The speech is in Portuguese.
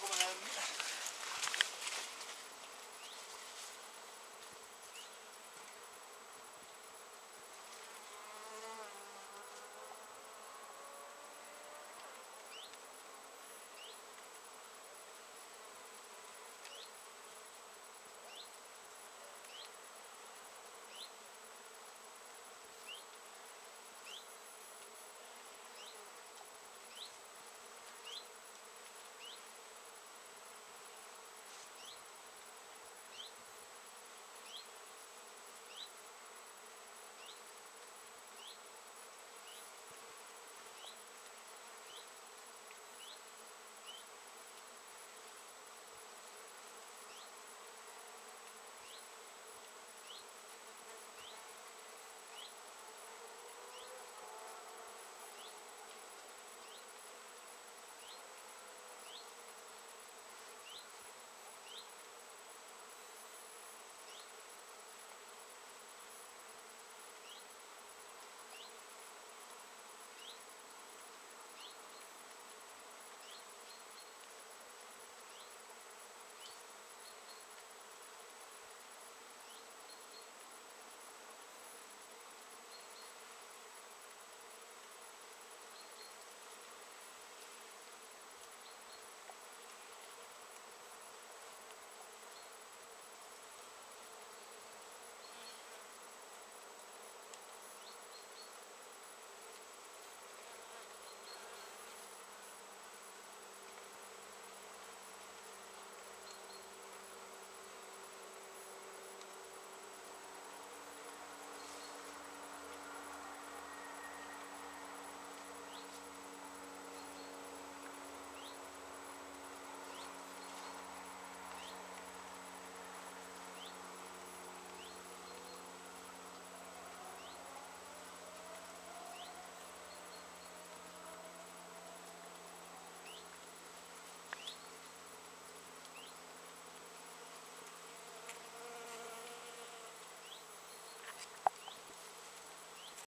como